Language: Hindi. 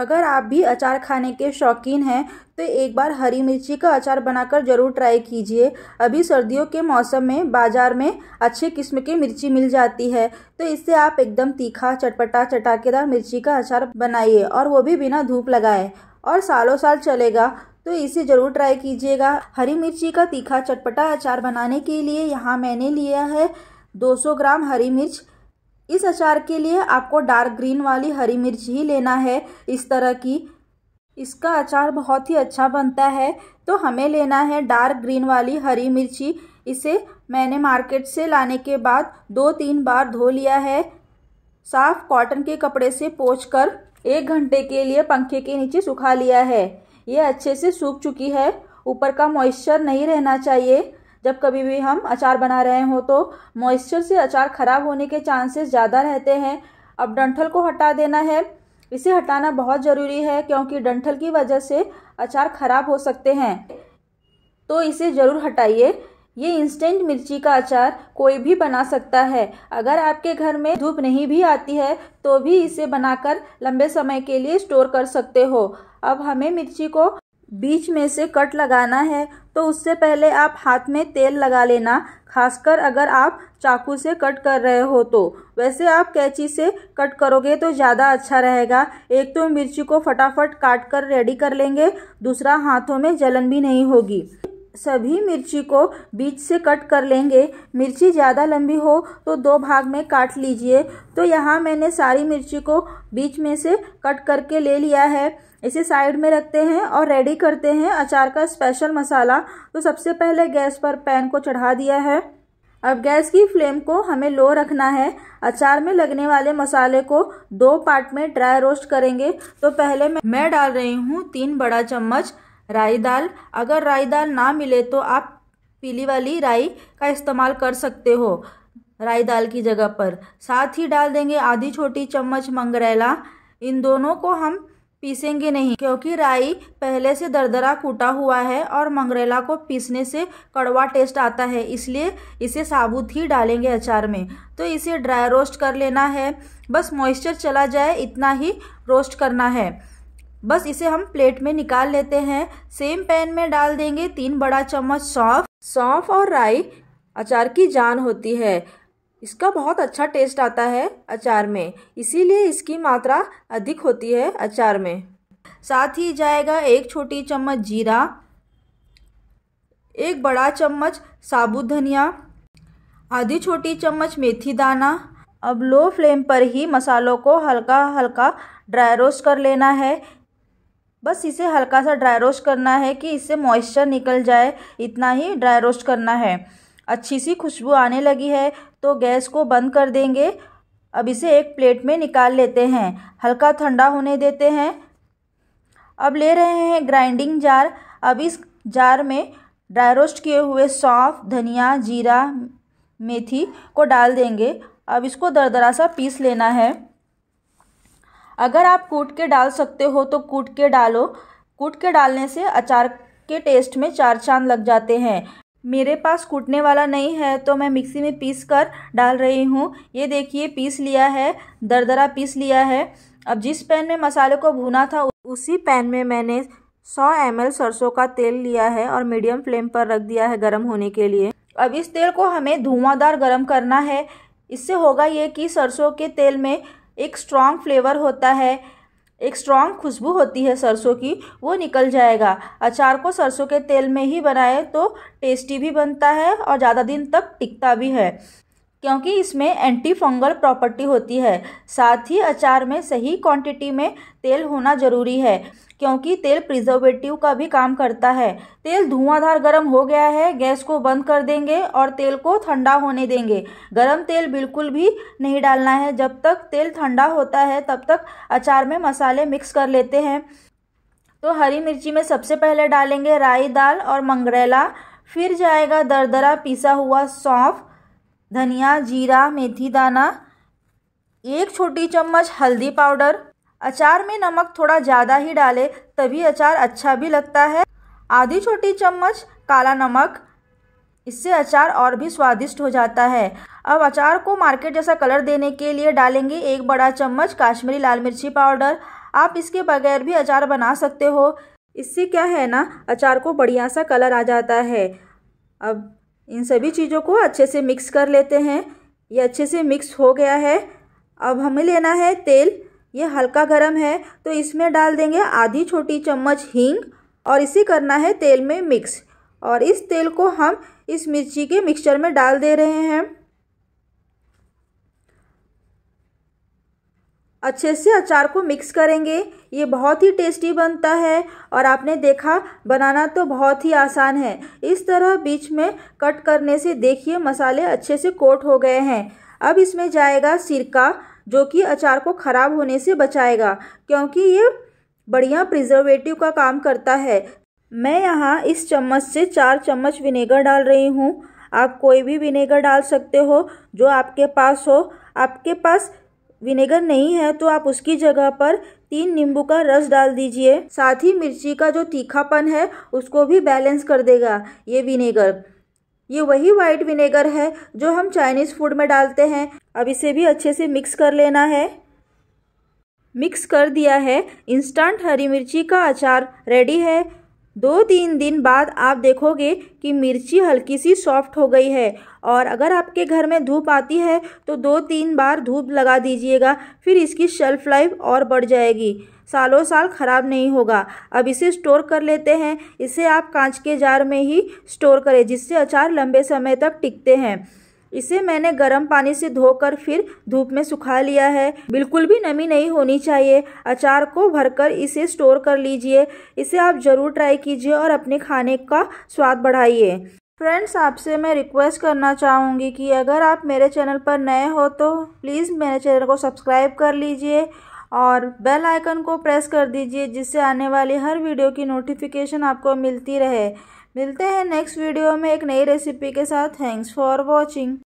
अगर आप भी अचार खाने के शौकीन हैं तो एक बार हरी मिर्ची का अचार बनाकर ज़रूर ट्राई कीजिए। अभी सर्दियों के मौसम में, बाज़ार में अच्छे किस्म की मिर्ची मिल जाती है तो इससे आप एकदम तीखा, चटपटा, चटाकेदार मिर्ची का अचार बनाइए और वो भी बिना धूप लगाए। और सालों साल चलेगा तो इसे ज़रूर ट्राई कीजिएगा। हरी मिर्ची का तीखा, चटपटा अचार बनाने के लिए यहाँ मैंने लिया है 200 ग्राम हरी मिर्च। इस अचार के लिए आपको डार्क ग्रीन वाली हरी मिर्च ही लेना है। इस तरह की इसका अचार बहुत ही अच्छा बनता है। तो हमें लेना है डार्क ग्रीन वाली हरी मिर्ची इसे मैंने मार्केट से लाने के बाद दो तीन बार धो लिया है। साफ़ कॉटन के कपड़े से पोछ कर एक घंटे के लिए पंखे के नीचे सुखा लिया है। ये अच्छे से सूख चुकी है। ऊपर का मॉइस्चर नहीं रहना चाहिए। जब कभी भी हम अचार बना रहे हो तो मॉइस्चर से अचार ख़राब होने के चांसेस ज़्यादा रहते हैं। अब डंठल को हटा देना है। इसे हटाना बहुत ज़रूरी है क्योंकि डंठल की वजह से अचार ख़राब हो सकते हैं। तो इसे ज़रूर हटाइए। ये इंस्टेंट मिर्ची का अचार कोई भी बना सकता है। अगर आपके घर में धूप नहीं भी आती है तो भी इसे बनाकर लंबे समय के लिए स्टोर कर सकते हो। अब हमें मिर्ची को बीच में से कट लगाना है तो उससे पहले आप हाथ में तेल लगा लेना, खासकर अगर आप चाकू से कट कर रहे हो तो। वैसे आप कैंची से कट करोगे तो ज़्यादा अच्छा रहेगा। एक तो मिर्ची को फटाफट काट कर रेडी कर लेंगे, दूसरा हाथों में जलन भी नहीं होगी। सभी मिर्ची को बीच से कट कर लेंगे। मिर्ची ज़्यादा लंबी हो तो दो भाग में काट लीजिए। तो यहाँ मैंने सारी मिर्ची को बीच में से कट करके ले लिया है। इसे साइड में रखते हैं और रेडी करते हैं अचार का स्पेशल मसाला। तो सबसे पहले गैस पर पैन को चढ़ा दिया है। अब गैस की फ्लेम को हमें लो रखना है। अचार में लगने वाले मसाले को दो पार्ट में ड्राई रोस्ट करेंगे। तो पहले मैं डाल रही हूँ तीन बड़ा चम्मच राई दाल। अगर राई दाल ना मिले तो आप पीली वाली राई का इस्तेमाल कर सकते हो राई दाल की जगह पर। साथ ही डाल देंगे आधी छोटी चम्मच मंगरेला। इन दोनों को हम पीसेंगे नहीं, क्योंकि राई पहले से दरदरा कूटा हुआ है और मंगरेला को पीसने से कड़वा टेस्ट आता है, इसलिए इसे साबुत ही डालेंगे अचार में। तो इसे ड्राई रोस्ट कर लेना है। बस मॉइस्चर चला जाए, इतना ही रोस्ट करना है। बस इसे हम प्लेट में निकाल लेते हैं। सेम पैन में डाल देंगे तीन बड़ा चम्मच सौंफ। सौंफ और राई अचार की जान होती है। इसका बहुत अच्छा टेस्ट आता है अचार में। इसीलिए इसकी मात्रा अधिक होती है अचार में। साथ ही जाएगा एक छोटी चम्मच जीरा, एक बड़ा चम्मच साबुत धनिया, आधी छोटी चम्मच मेथी दाना। अब लो फ्लेम पर ही मसालों को हल्का हल्का ड्राई रोस्ट कर लेना है। बस इसे हल्का सा ड्राई रोस्ट करना है कि इससे मॉइस्चर निकल जाए। इतना ही ड्राई रोस्ट करना है। अच्छी सी खुशबू आने लगी है तो गैस को बंद कर देंगे। अब इसे एक प्लेट में निकाल लेते हैं। हल्का ठंडा होने देते हैं। अब ले रहे हैं ग्राइंडिंग जार। अब इस जार में ड्राई रोस्ट किए हुए सौंफ, धनिया, जीरा, मेथी को डाल देंगे। अब इसको दरदरा सा पीस लेना है। अगर आप कूट के डाल सकते हो तो कूट के डालो। कूट के डालने से अचार के टेस्ट में चार चाँद लग जाते हैं। मेरे पास कूटने वाला नहीं है तो मैं मिक्सी में पीस कर डाल रही हूँ। ये देखिए, पीस लिया है, दरदरा पीस लिया है। अब जिस पैन में मसाले को भुना था, उसी पैन में मैंने 100 एम सरसों का तेल लिया है और मीडियम फ्लेम पर रख दिया है गर्म होने के लिए। अब इस तेल को हमें धुआंधार गर्म करना है। इससे होगा ये कि सरसों के तेल में एक स्ट्रॉन्ग फ्लेवर होता है। एक स्ट्रॉन्ग खुशबू होती है सरसों की, वो निकल जाएगा। अचार को सरसों के तेल में ही बनाए तो टेस्टी भी बनता है और ज़्यादा दिन तक टिकता भी है। क्योंकि इसमें एंटी फंगल प्रॉपर्टी होती है। साथ ही अचार में सही क्वांटिटी में तेल होना ज़रूरी है, क्योंकि तेल प्रिजर्वेटिव का भी काम करता है। तेल धुआंधार गर्म हो गया है, गैस को बंद कर देंगे और तेल को ठंडा होने देंगे। गरम तेल बिल्कुल भी नहीं डालना है। जब तक तेल ठंडा होता है, तब तक अचार में मसाले मिक्स कर लेते हैं। तो हरी मिर्ची में सबसे पहले डालेंगे राई दाल और मंगरेला। फिर जाएगा दरदरा पिसा हुआ सौंफ। धनिया, जीरा, मेथी दाना, एक छोटी चम्मच हल्दी पाउडर। अचार में नमक थोड़ा ज़्यादा ही डालें, तभी अचार अच्छा भी लगता है। आधी छोटी चम्मच काला नमक, इससे अचार और भी स्वादिष्ट हो जाता है। अब अचार को मार्केट जैसा कलर देने के लिए डालेंगे एक बड़ा चम्मच काश्मीरी लाल मिर्ची पाउडर। आप इसके बगैर भी अचार बना सकते हो। इससे क्या है ना, अचार को बढ़िया सा कलर आ जाता है। अब इन सभी चीज़ों को अच्छे से मिक्स कर लेते हैं। ये अच्छे से मिक्स हो गया है। अब हमें लेना है तेल। ये हल्का गर्म है तो इसमें डाल देंगे आधी छोटी चम्मच हींग और इसे करना है तेल में मिक्स और इस तेल को हम इस मिर्ची के मिक्सचर में डाल दे रहे हैं। अच्छे से अचार को मिक्स करेंगे। ये बहुत ही टेस्टी बनता है और आपने देखा, बनाना तो बहुत ही आसान है। इस तरह बीच में कट करने से देखिए मसाले अच्छे से कोट हो गए हैं। अब इसमें जाएगा सिरका, जो कि अचार को ख़राब होने से बचाएगा, क्योंकि ये बढ़िया प्रिजर्वेटिव का काम करता है। मैं यहाँ इस चम्मच से चार चम्मच विनेगर डाल रही हूँ। आप कोई भी विनेगर डाल सकते हो, जो आपके पास हो। आपके पास विनेगर नहीं है तो आप उसकी जगह पर तीन नींबू का रस डाल दीजिए। साथ ही मिर्ची का जो तीखापन है, उसको भी बैलेंस कर देगा ये विनेगर। ये वही वाइट विनेगर है, जो हम चाइनीज़ फ़ूड में डालते हैं। अब इसे भी अच्छे से मिक्स कर लेना है। मिक्स कर दिया है। इंस्टेंट हरी मिर्ची का अचार रेडी है। दो तीन दिन बाद आप देखोगे कि मिर्ची हल्की सी सॉफ्ट हो गई है। और अगर आपके घर में धूप आती है तो दो तीन बार धूप लगा दीजिएगा, फिर इसकी शेल्फ लाइफ और बढ़ जाएगी। सालों साल ख़राब नहीं होगा। अब इसे स्टोर कर लेते हैं। इसे आप कांच के जार में ही स्टोर करें, जिससे अचार लंबे समय तक टिकते हैं। इसे मैंने गर्म पानी से धोकर फिर धूप में सुखा लिया है। बिल्कुल भी नमी नहीं होनी चाहिए। अचार को भरकर इसे स्टोर कर लीजिए। इसे आप ज़रूर ट्राई कीजिए और अपने खाने का स्वाद बढ़ाइए। फ्रेंड्स, आपसे मैं रिक्वेस्ट करना चाहूँगी कि अगर आप मेरे चैनल पर नए हो तो प्लीज़ मेरे चैनल को सब्सक्राइब कर लीजिए और बेल आइकन को प्रेस कर दीजिए, जिससे आने वाली हर वीडियो की नोटिफिकेशन आपको मिलती रहे। मिलते हैं नेक्स्ट वीडियो में एक नई रेसिपी के साथ. Thanks for watching